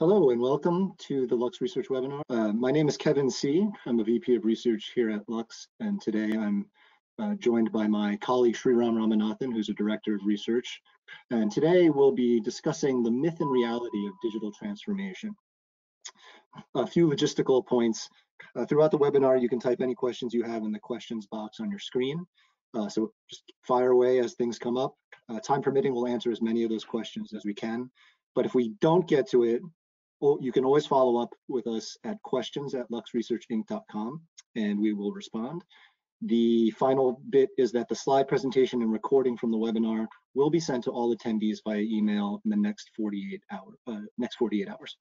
Hello and welcome to the Lux Research webinar. Uh, my name is Kevin See I'm a VP of Research here at Lux, and today I'm uh, joined by my colleague Sriram Ramanathan, who's a Director of Research. And today we'll be discussing the myth and reality of digital transformation. A few logistical points. Uh, throughout the webinar, you can type any questions you have in the questions box on your screen. Uh, so just fire away as things come up. Uh, time permitting, we'll answer as many of those questions as we can. But if we don't get to it, you can always follow up with us at questions at luxresearchinc.com and we will respond. The final bit is that the slide presentation and recording from the webinar will be sent to all attendees via email in the next 48 hour, uh, next 48 hours.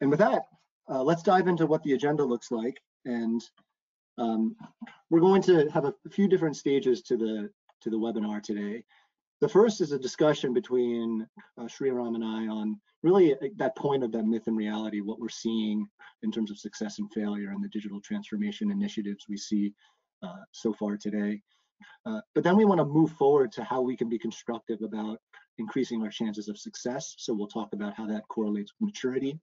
And with that, uh, let's dive into what the agenda looks like. And um, we're going to have a few different stages to the to the webinar today. The first is a discussion between uh, Sriram and I on really uh, that point of that myth and reality, what we're seeing in terms of success and failure and the digital transformation initiatives we see uh, so far today. Uh, but then we want to move forward to how we can be constructive about increasing our chances of success. So we'll talk about how that correlates with maturity.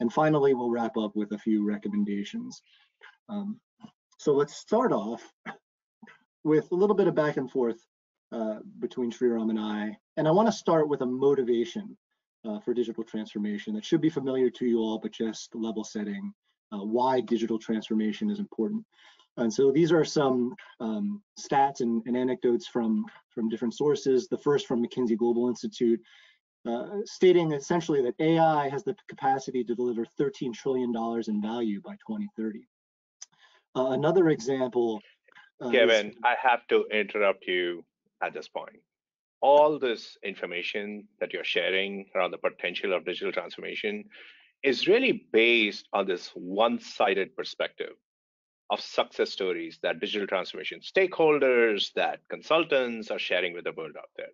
And finally, we'll wrap up with a few recommendations. Um, so let's start off with a little bit of back and forth uh, between Sriram and I. And I want to start with a motivation uh, for digital transformation that should be familiar to you all, but just level setting uh, why digital transformation is important. And so these are some um, stats and, and, anecdotes from, from different sources. The first from McKinsey Global Institute, uh, stating essentially that AI has the capacity to deliver $13 trillion in value by 2030. Uh, another example. Uh, Kevin, I have to interrupt you at this point. All this information that you're sharing around the potential of digital transformation is really based on this one-sided perspective of success stories that digital transformation stakeholders, that consultants are sharing with the world out there.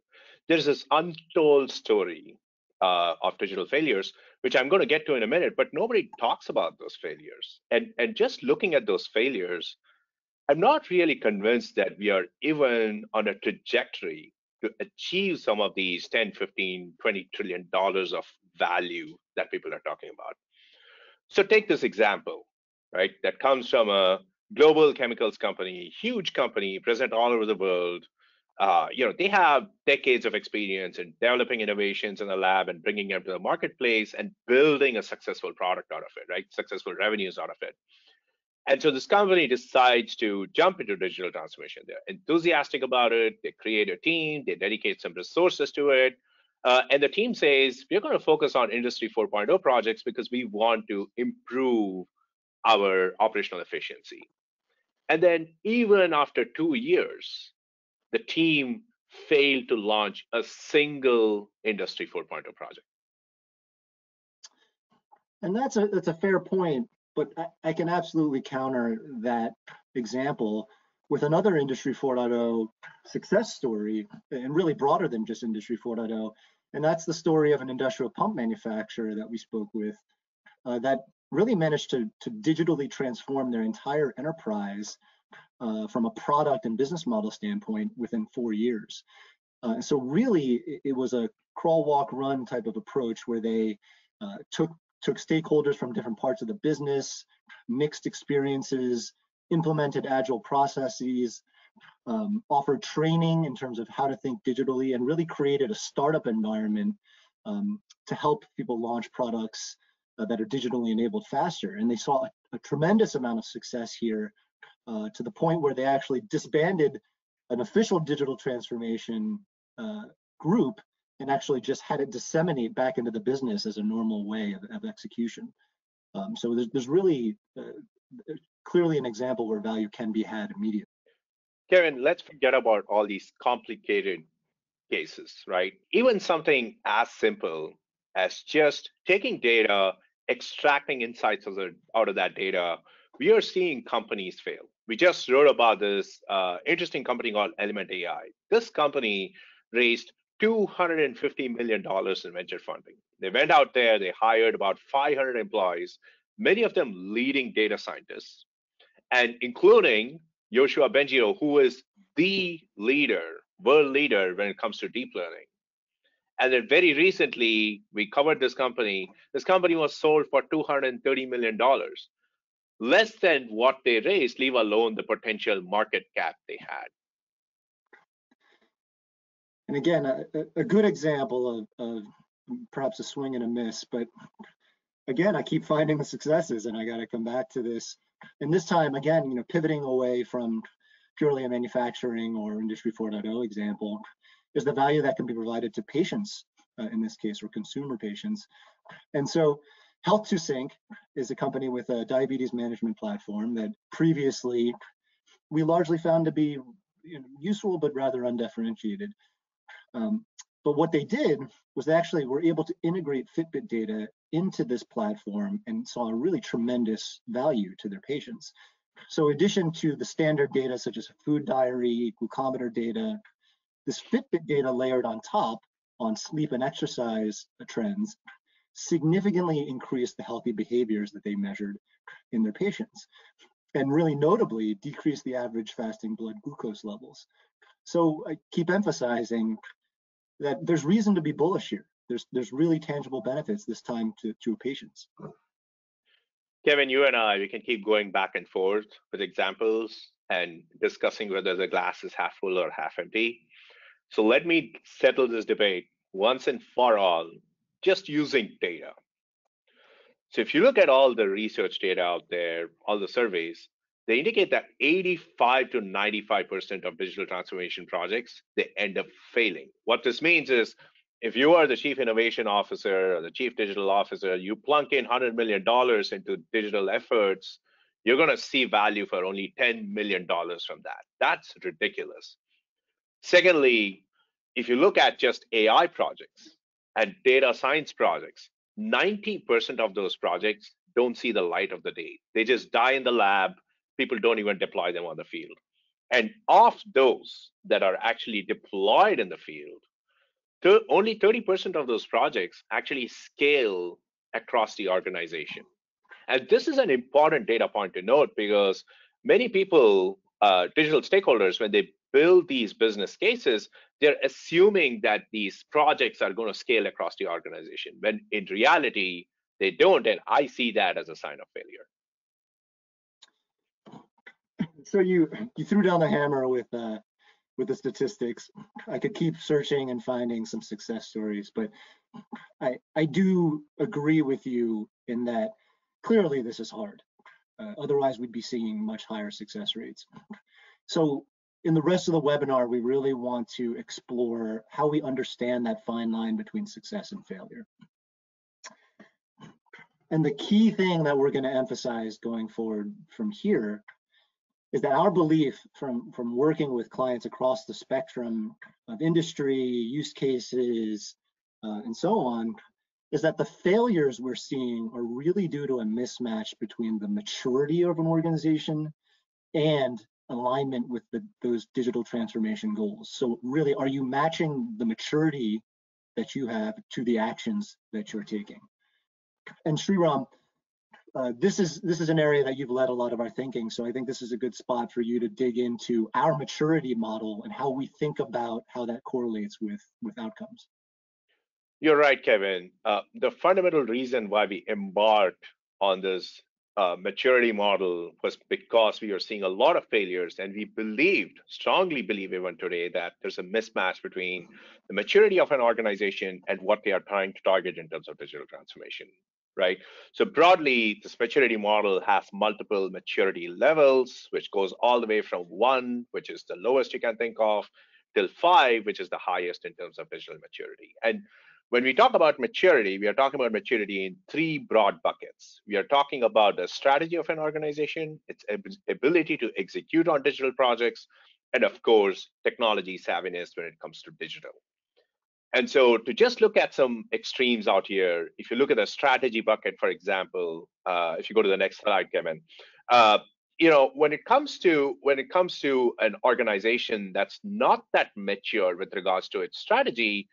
There's this untold story uh, of digital failures, which I'm going to get to in a minute, but nobody talks about those failures. And, and just looking at those failures I'm not really convinced that we are even on a trajectory to achieve some of these 10, 15, 20 trillion dollars of value that people are talking about. So take this example, right? That comes from a global chemicals company, huge company, present all over the world. Uh, you know, they have decades of experience in developing innovations in the lab and bringing them to the marketplace and building a successful product out of it, right? Successful revenues out of it. And so this company decides to jump into digital transformation. They're enthusiastic about it. They create a team. They dedicate some resources to it. Uh, and the team says, we're going to focus on Industry 4.0 projects because we want to improve our operational efficiency. And then even after two years, the team failed to launch a single Industry 4.0 project. And that's a that's a fair point but I, I can absolutely counter that example with another Industry 4.0 success story, and really broader than just Industry 4.0. And that's the story of an industrial pump manufacturer that we spoke with uh, that really managed to, to digitally transform their entire enterprise uh, from a product and business model standpoint within four years. Uh, so really, it, it, was a crawl, walk, run type of approach where they uh, took took stakeholders from different parts of the business, mixed experiences, implemented agile processes, um, offered training in terms of how to think digitally, and really created a startup environment um, to help people launch products uh, that are digitally enabled faster. And they saw a, a tremendous amount of success here uh, to the point where they actually disbanded an official digital transformation uh, group and actually just had it disseminate back into the business as a normal way of, of execution. Um, so there's, there's really uh, clearly an example where value can be had immediately. Kevin, let's forget about all these complicated cases, right? Even something as simple as just taking data, extracting insights out of that data, we are seeing companies fail. We just wrote about this uh, interesting company called Element AI. This company raised $250 million in venture funding. They went out there, they hired about 500 employees, many of them leading data scientists, and including Yoshua Bengio, who is the leader, world leader when it comes to deep learning. And then very recently, we covered this company. This company was sold for $230 million, less than what they raised, leave alone the potential market cap they had. And again, a, a good example of, of perhaps a swing and a miss, but again, I keep finding the successes and I got to come back to this. And this time, again, you know, pivoting away from purely a manufacturing or industry 4.0 example is the value that can be provided to patients, uh, in this case, or consumer patients. And so Health2Sync is a company with a diabetes management platform that previously we largely found to be you know, useful but rather undifferentiated. Um, but what they did was they actually were able to integrate Fitbit data into this platform and saw a really tremendous value to their patients. So in addition to the standard data such as food diary, glucometer data, this Fitbit data layered on top on sleep and exercise trends significantly increased the healthy behaviors that they measured in their patients and really notably decreased the average fasting blood glucose levels. So I keep emphasizing that there's reason to be bullish here. There's there's really tangible benefits this time to, to patients. Kevin, you and I, we can keep going back and forth with examples and discussing whether the glass is half full or half empty. So let me settle this debate once and for all, just using data. So if you look at all the research data out there, all the surveys, they indicate that 85 to 95% of digital transformation projects, they end up failing. What this means is if you are the chief innovation officer or the chief digital officer, you plunk in $100 million into digital efforts, you're going to see value for only $10 million from that. That's ridiculous. Secondly, if you look at just AI projects and data science projects, 90% of those projects don't see the light of the day. They just die in the lab. People don't even deploy them on the field. And of those that are actually deployed in the field, only 30% of those projects actually scale across the organization. And this is an important data point to note because many people, uh, digital stakeholders, when they build these business cases, they're assuming that these projects are going to scale across the organization, when in reality, they don't. And I see that as a sign of failure. So you you threw down the hammer with uh, with the statistics. I could keep searching and finding some success stories, but I I do agree with you in that clearly this is hard. Uh, otherwise, we'd be seeing much higher success rates. So in the rest of the webinar, we really want to explore how we understand that fine line between success and failure. And the key thing that we're going to emphasize going forward from here is that our belief from, from working with clients across the spectrum of industry, use cases, uh, and so on, is that the failures we're seeing are really due to a mismatch between the maturity of an organization and alignment with the, those digital transformation goals. So really, are you matching the maturity that you have to the actions that you're taking? And Sriram, uh, this is this is an area that you've led a lot of our thinking. So I think this is a good spot for you to dig into our maturity model and how we think about how that correlates with with outcomes. You're right, Kevin. Uh, the fundamental reason why we embarked on this uh, maturity model was because we are seeing a lot of failures, and we believed, strongly believe even today, that there's a mismatch between the maturity of an organization and what they are trying to target in terms of digital transformation right? So broadly, this maturity model has multiple maturity levels, which goes all the way from one, which is the lowest you can think of, till five, which is the highest in terms of digital maturity. And when we talk about maturity, we are talking about maturity in three broad buckets. We are talking about the strategy of an organization, its ability to execute on digital projects, and of course, technology savviness when it comes to digital. And so to just look at some extremes out here, if you look at the strategy bucket, for example, uh, if you go to the next slide, Kevin, uh, you know, when it comes to when it comes to an organization that's not that mature with regards to its strategy,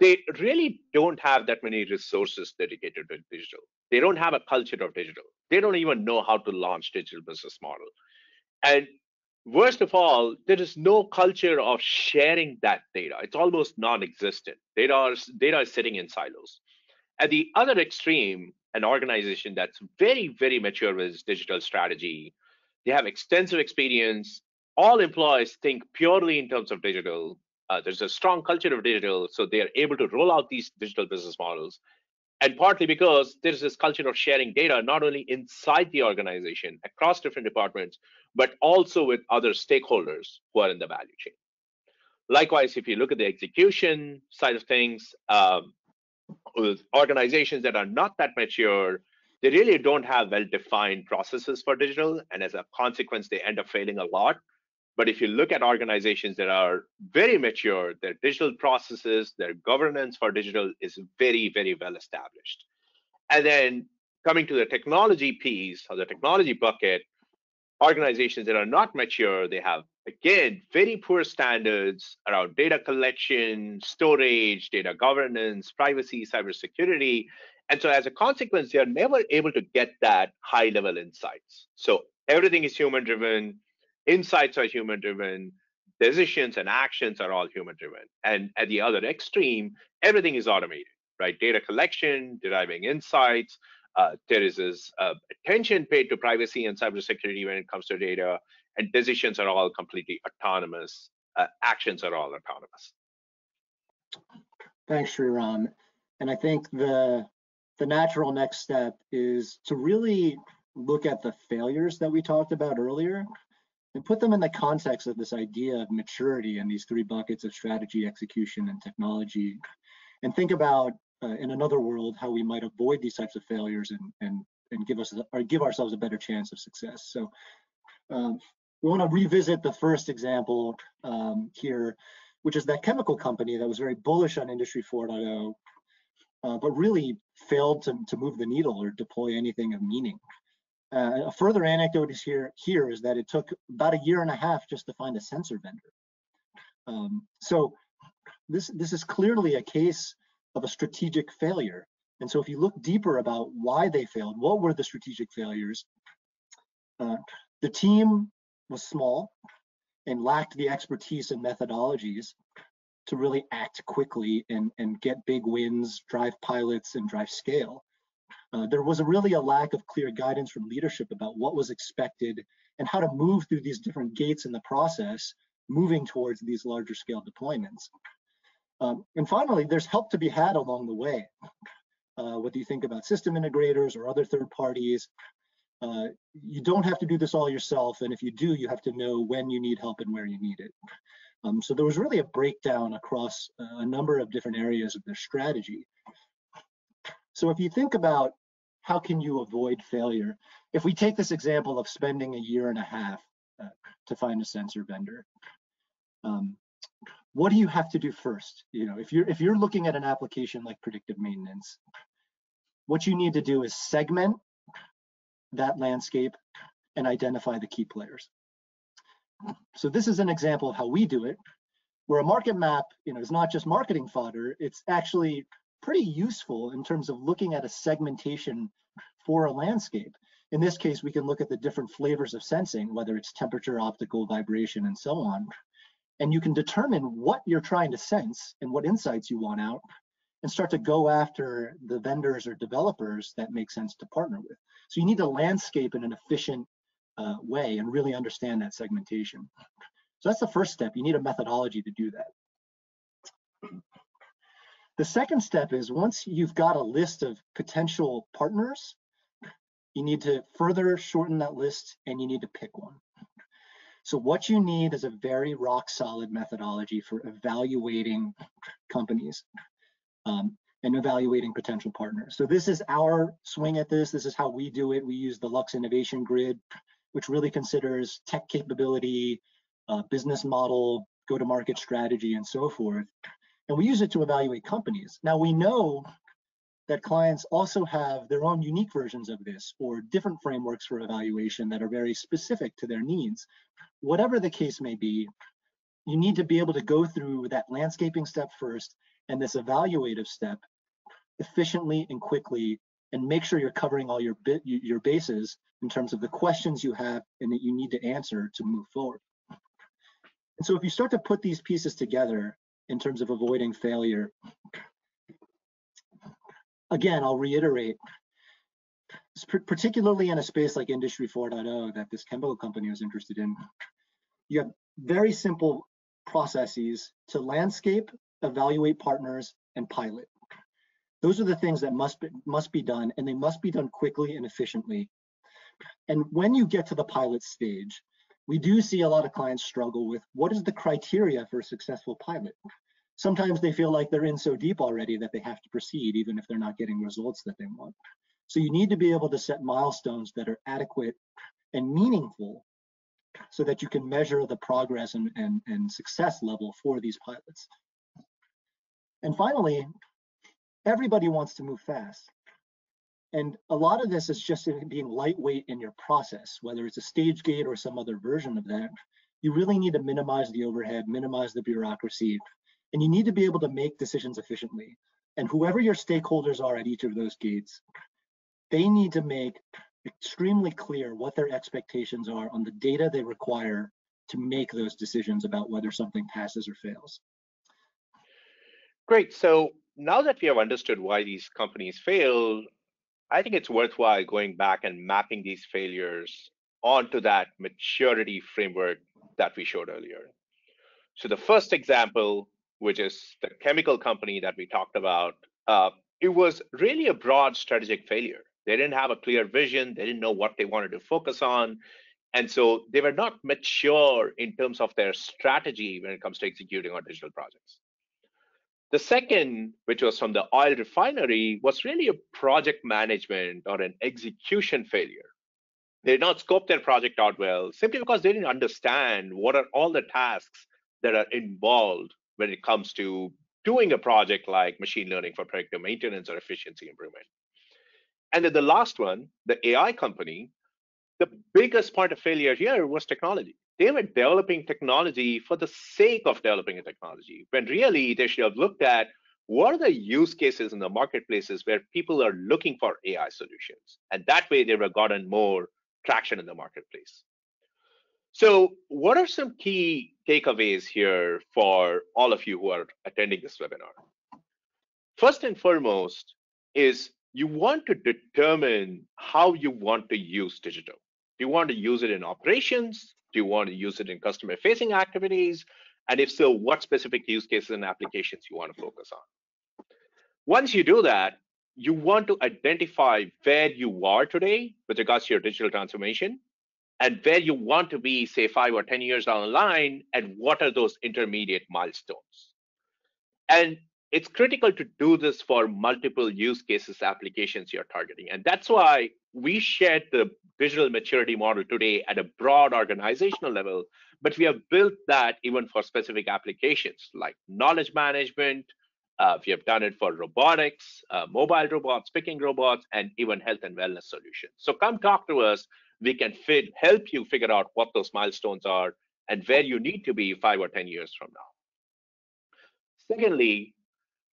they really don't have that many resources dedicated to digital. They don't have a culture of digital. They don't even know how to launch digital business model. And worst of all, there is no culture of sharing that data. It's almost non-existent. Data is, data is sitting in silos. At the other extreme, an organization that's very, very mature with its digital strategy, they have extensive experience. All employees think purely in terms of digital. Uh, there's a strong culture of digital, so they are able to roll out these digital business models and partly because there's this culture of sharing data not only inside the organization across different departments but also with other stakeholders who are in the value chain likewise if you look at the execution side of things um, with organizations that are not that mature they really don't have well defined processes for digital and as a consequence they end up failing a lot but if you look at organizations that are very mature, their digital processes, their governance for digital is very, very well established. And then coming to the technology piece or the technology bucket, organizations that are not mature, they have, again, very poor standards around data collection, storage, data governance, privacy, cybersecurity. And so as a consequence, they are never able to get that high level insights. So everything is human driven insights are human driven decisions and actions are all human driven and at the other extreme everything is automated right data collection deriving insights there is this uh, attention paid to privacy and cybersecurity when it comes to data and decisions are all completely autonomous uh, actions are all autonomous thanks Sriram. and i think the the natural next step is to really look at the failures that we talked about earlier and put them in the context of this idea of maturity and these three buckets of strategy, execution, and technology, and think about uh, in another world how we might avoid these types of failures and and and give us or give ourselves a better chance of success. So um, we want to revisit the first example um, here, which is that chemical company that was very bullish on Industry 4.0, uh, but really failed to, to move the needle or deploy anything of meaning. Uh, a further anecdote is here, here is that it took about a year and a half just to find a sensor vendor. Um, so this, this is clearly a case of a strategic failure. And so if you look deeper about why they failed, what were the strategic failures? Uh, the team was small and lacked the expertise and methodologies to really act quickly and, and get big wins, drive pilots, and drive scale. Uh, there was a really a lack of clear guidance from leadership about what was expected and how to move through these different gates in the process, moving towards these larger scale deployments. Um, and finally, there's help to be had along the way. Uh, what do you think about system integrators or other third parties? Uh, you don't have to do this all yourself, and if you do, you have to know when you need help and where you need it. Um, so there was really a breakdown across a number of different areas of their strategy. So if you think about how can you avoid failure? If we take this example of spending a year and a half uh, to find a sensor vendor, um, what do you have to do first? You know, if you're if you're looking at an application like predictive maintenance, what you need to do is segment that landscape and identify the key players. So this is an example of how we do it, where a market map, you know, is not just marketing fodder, it's actually pretty useful in terms of looking at a segmentation for a landscape. In this case, we can look at the different flavors of sensing, whether it's temperature, optical, vibration, and so on. And you can determine what you're trying to sense and what insights you want out and start to go after the vendors or developers that make sense to partner with. So you need to landscape in an efficient uh, way and really understand that segmentation. So that's the first step. You need a methodology to do that. The second step is once you've got a list of potential partners, you need to further shorten that list and you need to pick one. So what you need is a very rock solid methodology for evaluating companies um, and evaluating potential partners. So this is our swing at this. This is how we do it. We use the Lux Innovation Grid, which really considers tech capability, uh, business model, go-to-market strategy, and so forth and we use it to evaluate companies. Now we know that clients also have their own unique versions of this or different frameworks for evaluation that are very specific to their needs. Whatever the case may be, you need to be able to go through that landscaping step first and this evaluative step efficiently and quickly and make sure you're covering all your bit your bases in terms of the questions you have and that you need to answer to move forward. And so if you start to put these pieces together in terms of avoiding failure, again, I'll reiterate, particularly in a space like Industry 4.0 that this chemical company was interested in, you have very simple processes to landscape, evaluate partners, and pilot. Those are the things that must be, must be done, and they must be done quickly and efficiently. And when you get to the pilot stage, we do see a lot of clients struggle with what is the criteria for a successful pilot? Sometimes they feel like they're in so deep already that they have to proceed, even if they're not getting results that they want. So you need to be able to set milestones that are adequate and meaningful so that you can measure the progress and, and, and success level for these pilots. And finally, everybody wants to move fast. And a lot of this is just being lightweight in your process, whether it's a stage gate or some other version of that. You really need to minimize the overhead, minimize the bureaucracy, and you need to be able to make decisions efficiently. And whoever your stakeholders are at each of those gates, they need to make extremely clear what their expectations are on the data they require to make those decisions about whether something passes or fails. Great. So now that we have understood why these companies fail, I think it's worthwhile going back and mapping these failures onto that maturity framework that we showed earlier. So the first example, which is the chemical company that we talked about, uh, it was really a broad strategic failure. They didn't have a clear vision. They didn't know what they wanted to focus on. And so they were not mature in terms of their strategy when it comes to executing on digital projects. The second, which was from the oil refinery, was really a project management or an execution failure. They did not scope their project out well simply because they didn't understand what are all the tasks that are involved when it comes to doing a project like machine learning for predictive maintenance or efficiency improvement. And then the last one, the AI company, the biggest part of failure here was technology. They were developing technology for the sake of developing a technology, when really they should have looked at what are the use cases in the marketplaces where people are looking for AI solutions. And that way they would have gotten more traction in the marketplace. So, what are some key takeaways here for all of you who are attending this webinar? First and foremost is you want to determine how you want to use digital. Do you want to use it in operations? Do you want to use it in customer facing activities? And if so, what specific use cases and applications you want to focus on? Once you do that, you want to identify where you are today with regards to your digital transformation and where you want to be, say, five or 10 years down the line, and what are those intermediate milestones. And it's critical to do this for multiple use cases applications you're targeting. And that's why we shared the digital maturity model today at a broad organizational level, but we have built that even for specific applications like knowledge management. Uh, we have done it for robotics, uh, mobile robots, picking robots, and even health and wellness solutions. So come talk to us. We can fit, help you figure out what those milestones are and where you need to be five or 10 years from now. Secondly,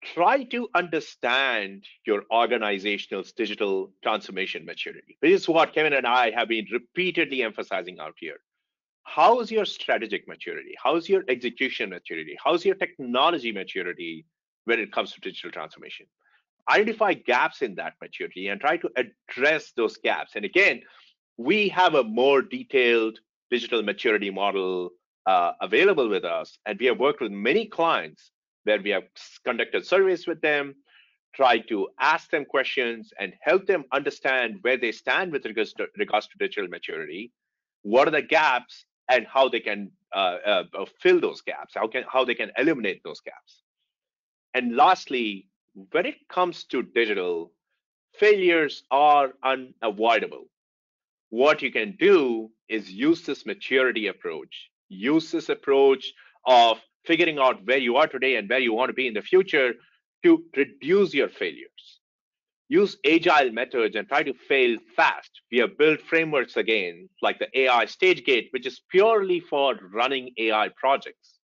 try to understand your organizational's digital transformation maturity. This is what Kevin and I have been repeatedly emphasizing out here. How is your strategic maturity? How is your execution maturity? How is your technology maturity when it comes to digital transformation? Identify gaps in that maturity and try to address those gaps. And again, we have a more detailed digital maturity model uh, available with us, and we have worked with many clients where we have conducted surveys with them, tried to ask them questions and help them understand where they stand with regards to, regards to digital maturity, what are the gaps, and how they can uh, uh, uh, fill those gaps, how can how they can eliminate those gaps. And lastly, when it comes to digital, failures are unavoidable. What you can do is use this maturity approach, use this approach of figuring out where you are today and where you want to be in the future to reduce your failures. Use agile methods and try to fail fast. We have built frameworks again, like the AI stage gate, which is purely for running AI projects.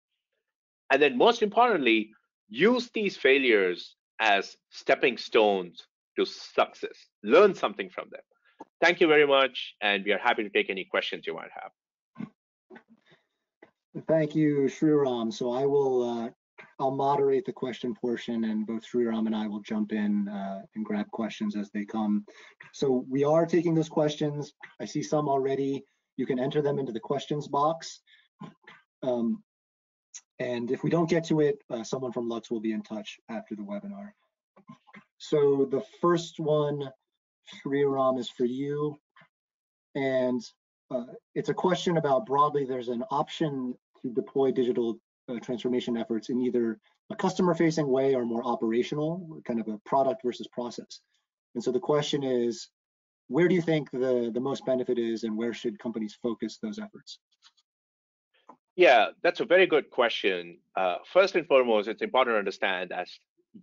And then, most importantly, use these failures as stepping stones to success. Learn something from them. Thank you very much, and we are happy to take any questions you might have. Thank you, Sriram. So I will, uh, I'll moderate the question portion and both Sriram and I will jump in uh, and grab questions as they come. So we are taking those questions. I see some already. You can enter them into the questions box. Um, and if we don't get to it, uh, someone from Lux will be in touch after the webinar. So the first one, Sriram, is for you. And uh, it's a question about broadly, there's an option to deploy digital uh, transformation efforts in either a customer facing way or more operational, kind of a product versus process. And so the question is, where do you think the, the most benefit is and where should companies focus those efforts? Yeah, that's a very good question. Uh, first and foremost, it's important to understand that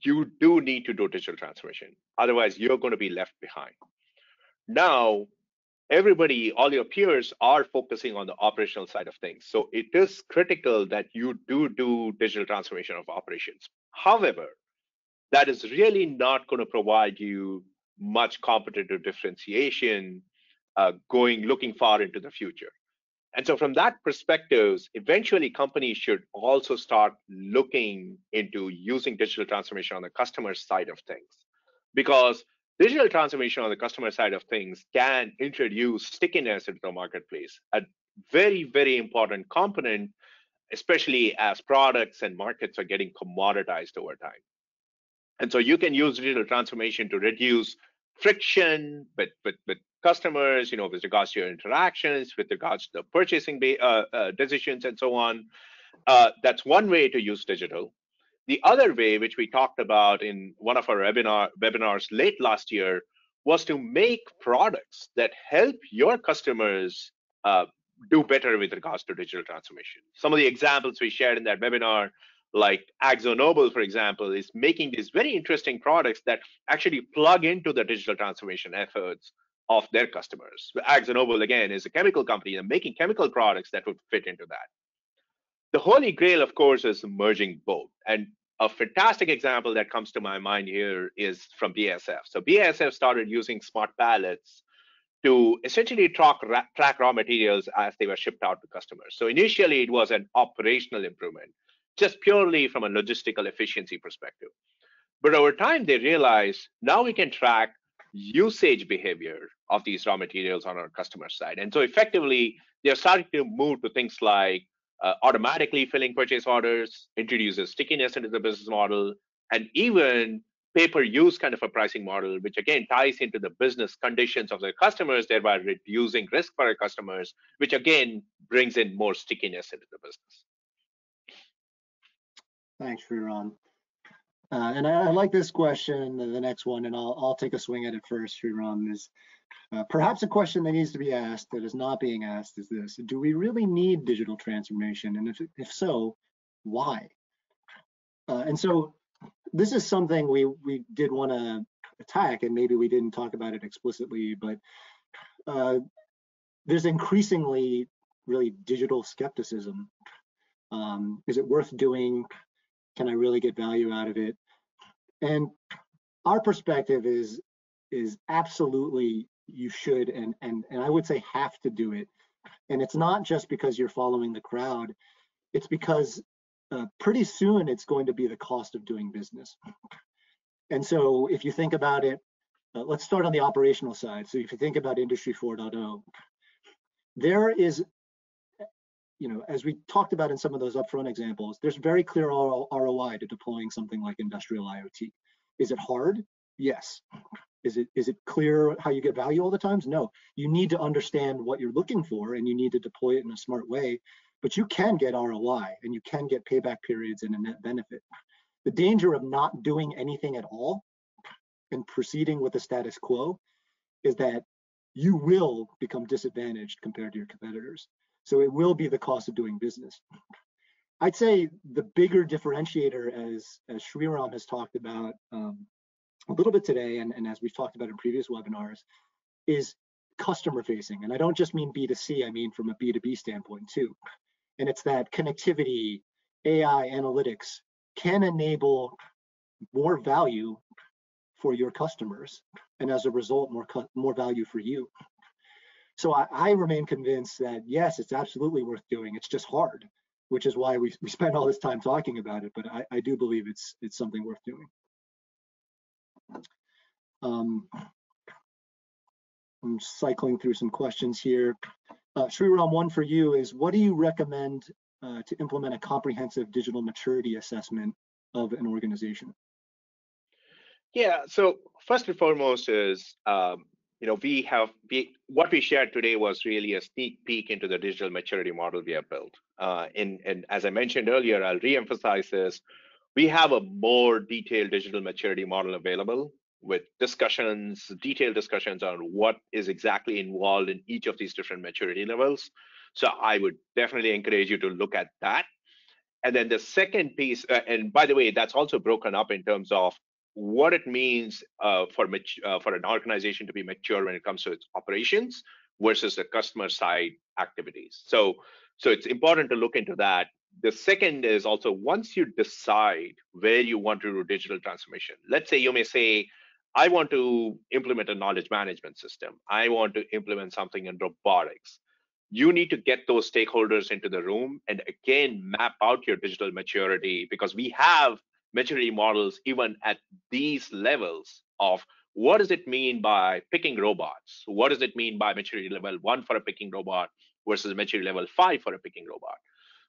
you do need to do digital transformation. Otherwise, you're going to be left behind. Now, everybody, all your peers are focusing on the operational side of things. So it is critical that you do do digital transformation of operations. However, that is really not going to provide you much competitive differentiation uh, going looking far into the future. And so from that perspective, eventually companies should also start looking into using digital transformation on the customer side of things. Because digital transformation on the customer side of things can introduce stickiness into the marketplace, a very, very important component, especially as products and markets are getting commoditized over time. And so you can use digital transformation to reduce friction with, with, with customers, you know, with regards to your interactions, with regards to the purchasing uh, uh, decisions and so on. Uh, that's one way to use digital. The other way, which we talked about in one of our webinar, webinars late last year, was to make products that help your customers uh, do better with regards to digital transformation. Some of the examples we shared in that webinar, like AkzoNobel, for example, is making these very interesting products that actually plug into the digital transformation efforts of their customers. AkzoNobel, again, is a chemical company and making chemical products that would fit into that. The holy grail, of course, is merging both. And a fantastic example that comes to my mind here is from BASF. So BASF started using smart pallets to essentially track, track raw materials as they were shipped out to customers. So initially, it was an operational improvement, just purely from a logistical efficiency perspective. But over time, they realized now we can track usage behavior of these raw materials on our customer side. And so effectively, they're starting to move to things like uh, automatically filling purchase orders, introduces stickiness into the business model, and even pay-per-use kind of a pricing model, which again ties into the business conditions of their customers, thereby reducing risk for our customers, which again brings in more stickiness into the business. Thanks, Sriram. Uh, and I, I, like this question, the next one, and I'll, I'll take a swing at it first, Sriram, is uh, perhaps a question that needs to be asked that is not being asked is this, do we really need digital transformation? And if, if so, why? Uh, and so this is something we, we did want to attack, and maybe we didn't talk about it explicitly, but uh, there's increasingly really digital skepticism. Um, is it worth doing? Can I really get value out of it? And our perspective is is absolutely you should and and and I would say have to do it. And it's not just because you're following the crowd. It's because uh, pretty soon it's going to be the cost of doing business. And so if you think about it, uh, let's start on the operational side. So if you think about Industry 4.0, there is you know, as we talked about in some of those upfront examples, there's very clear ROI to deploying something like industrial IoT. Is it hard? Yes. Is it is it clear how you get value all the times? No. You need to understand what you're looking for and you need to deploy it in a smart way, but you can get ROI and you can get payback periods and a net benefit. The danger of not doing anything at all and proceeding with the status quo is that you will become disadvantaged compared to your competitors. So it will be the cost of doing business. I'd say the bigger differentiator, as as Sriram has talked about um, a little bit today, and, and as we've talked about in previous webinars, is customer facing. And I don't just mean B2C, I mean from a B2B standpoint too. And it's that connectivity, AI analytics can enable more value for your customers, and as a result, more more value for you. So I, I, remain convinced that yes, it's absolutely worth doing. It's just hard. which is why we, we spend all this time talking about it. But I, I do believe it's it's something worth doing. Um, I'm cycling through some questions here. Uh, Sriram, one for you is what do you recommend uh, to implement a comprehensive digital maturity assessment of an organization? Yeah, so first and foremost is, um, you know, we have, we, what we shared today was really a sneak peek into the digital maturity model we have built. Uh, and, and as I mentioned earlier, I'll reemphasize this, we have a more detailed digital maturity model available with discussions, detailed discussions on what is exactly involved in each of these different maturity levels. So I would definitely encourage you to look at that. And then the second piece, uh, and by the way, that's also broken up in terms of what it means uh, for uh, for an organization to be mature when it comes to its operations versus the customer side activities. So, so it's important to look into that. The second is also once you decide where you want to do digital transformation. Let's say you may say, I want to implement a knowledge management system. I want to implement something in robotics you need to get those stakeholders into the room and again map out your digital maturity because we have maturity models even at these levels of what does it mean by picking robots what does it mean by maturity level one for a picking robot versus maturity level five for a picking robot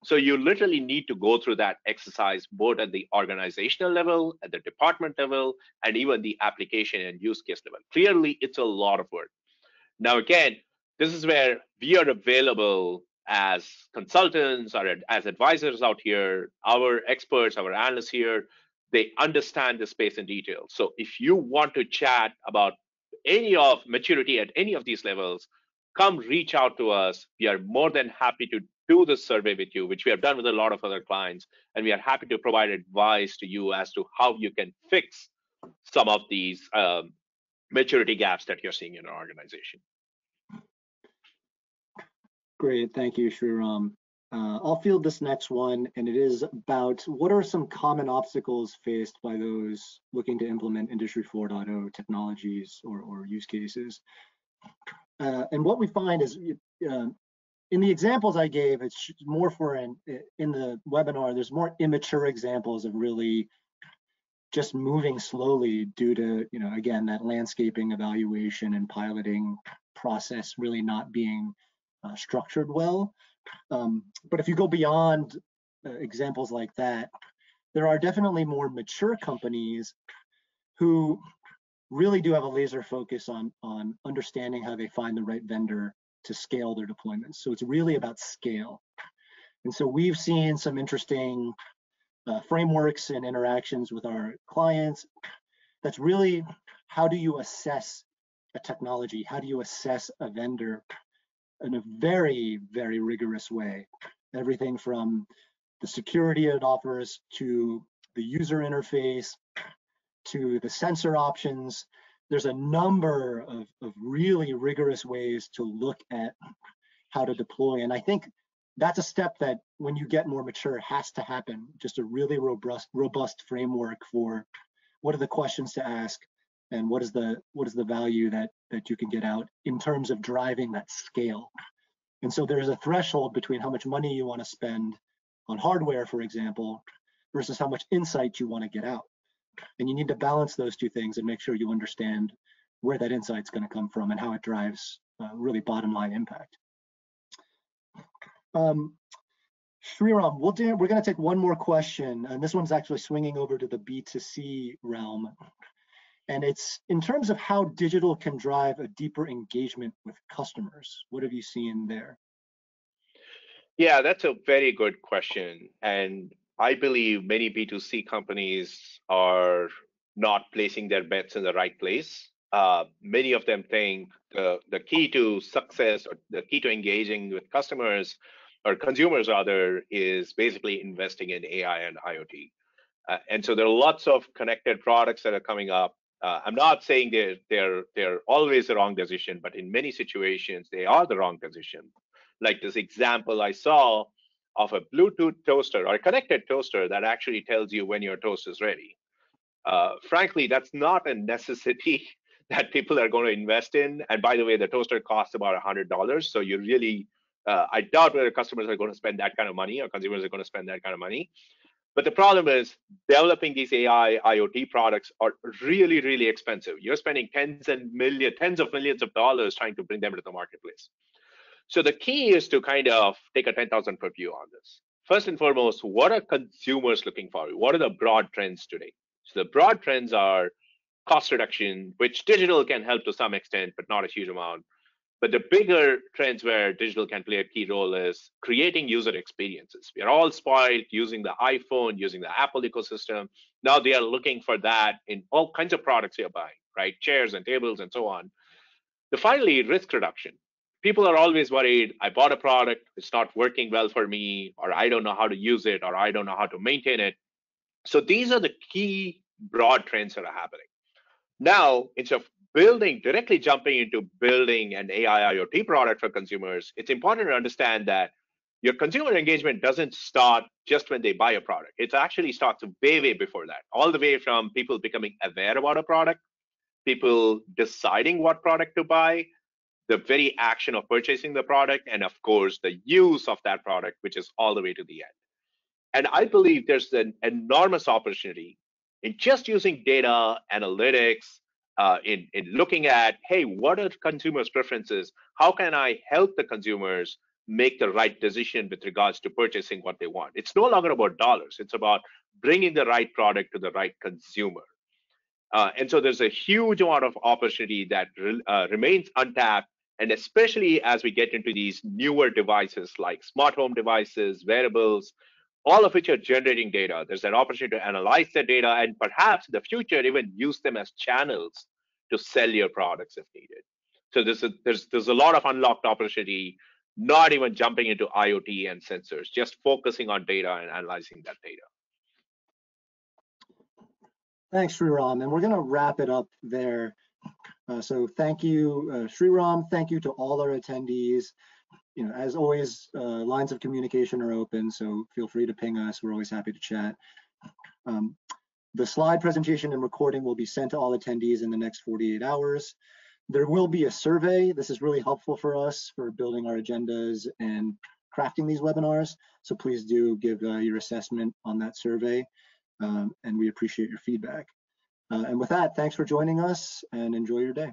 so you literally need to go through that exercise both at the organizational level at the department level and even the application and use case level clearly it's a lot of work now again this is where we are available as consultants or as advisors out here, our experts, our analysts here, they understand the space in detail. So if you want to chat about any of maturity at any of these levels, come reach out to us. We are more than happy to do this survey with you, which we have done with a lot of other clients. And we are happy to provide advice to you as to how you can fix some of these um, maturity gaps that you're seeing in our organization. Great, thank you, Sriram. Uh, I'll field this next one, and it is about what are some common obstacles faced by those looking to implement Industry 4.0 technologies or, or use cases. Uh, and what we find is, uh, in the examples I gave, it's more for an, in the webinar, there's more immature examples of really just moving slowly due to, you know, again, that landscaping evaluation and piloting process really not being uh, structured well. Um, but if you go beyond uh, examples like that, there are definitely more mature companies who really do have a laser focus on, on understanding how they find the right vendor to scale their deployments. So it's really about scale. And so we've seen some interesting uh, frameworks and interactions with our clients. That's really how do you assess a technology? How do you assess a vendor in a very, very rigorous way. Everything from the security it offers to the user interface to the sensor options. There's a number of, of really rigorous ways to look at how to deploy. And I think that's a step that when you get more mature has to happen. Just a really robust, robust framework for what are the questions to ask, and what is the what is the value that that you can get out in terms of driving that scale and so there's a threshold between how much money you want to spend on hardware for example versus how much insight you want to get out and you need to balance those two things and make sure you understand where that insight's going to come from and how it drives uh, really bottom line impact um, Sriram, we'll do, we're going to take one more question, and this one's actually swinging over to the B2C realm. And it's in terms of how digital can drive a deeper engagement with customers. What have you seen there? Yeah, that's a very good question. And I believe many B2C companies are not placing their bets in the right place. Uh, many of them think the, the key to success or the key to engaging with customers or consumers rather is basically investing in AI and IoT. Uh, and so there are lots of connected products that are coming up uh, I'm not saying they're they're they're always the wrong decision, but in many situations they are the wrong decision. Like this example I saw of a Bluetooth toaster or a connected toaster that actually tells you when your toast is ready. Uh, frankly, that's not a necessity that people are going to invest in. And by the way, the toaster costs about $100, so you really Uh, I doubt whether customers are going to spend that kind of money or consumers are going to spend that kind of money. But the problem is developing these AI IoT products are really, really expensive. You're spending tens and millions, tens of millions of dollars trying to bring them to the marketplace. So the key is to kind of take a 10,000 foot view on this. First and foremost, what are consumers looking for? What are the broad trends today? So the broad trends are cost reduction, which digital can help to some extent, but not a huge amount. But the bigger trends where digital can play a key role is creating user experiences. We are all spoiled using the iPhone, using the Apple ecosystem. Now they are looking for that in all kinds of products they are buying, right? Chairs and tables and so on. The finally, risk reduction. People are always worried, I bought a product, it's not working well for me, or I don't know how to use it, or I don't know how to maintain it. So these are the key broad trends that are happening. Now, instead of building directly jumping into building an AI IoT product for consumers, it's important to understand that your consumer engagement doesn't start just when they buy a product. It actually starts way, way before that, all the way from people becoming aware about a product, people deciding what product to buy, the very action of purchasing the product, and of course, the use of that product, which is all the way to the end. And I believe there's an enormous opportunity in just using data analytics, uh, in, in looking at, hey, what are consumers' preferences? How can I help the consumers make the right decision with regards to purchasing what they want? It's no longer about dollars. It's about bringing the right product to the right consumer. Uh, and so there's a huge amount of opportunity that re uh, remains untapped. And especially as we get into these newer devices like smart home devices, wearables, all of which are generating data. There's an opportunity to analyze the data and perhaps in the future even use them as channels to sell your products if needed. So there's a, there's there's a lot of unlocked opportunity, not even jumping into IoT and sensors, just focusing on data and analyzing that data. Thanks, Sriram. And we're going to wrap it up there. Uh, so thank you, uh, Sriram. Thank you to all our attendees you know, as always, uh, lines of communication are open, so feel free to ping us. We're always happy to chat. Um, the slide presentation and recording will be sent to all attendees in the next 48 hours. There will be a survey. This is really helpful for us for building our agendas and crafting these webinars. So please do give uh, your assessment on that survey, um, and we appreciate your feedback. Uh, and with that, thanks for joining us and enjoy your day.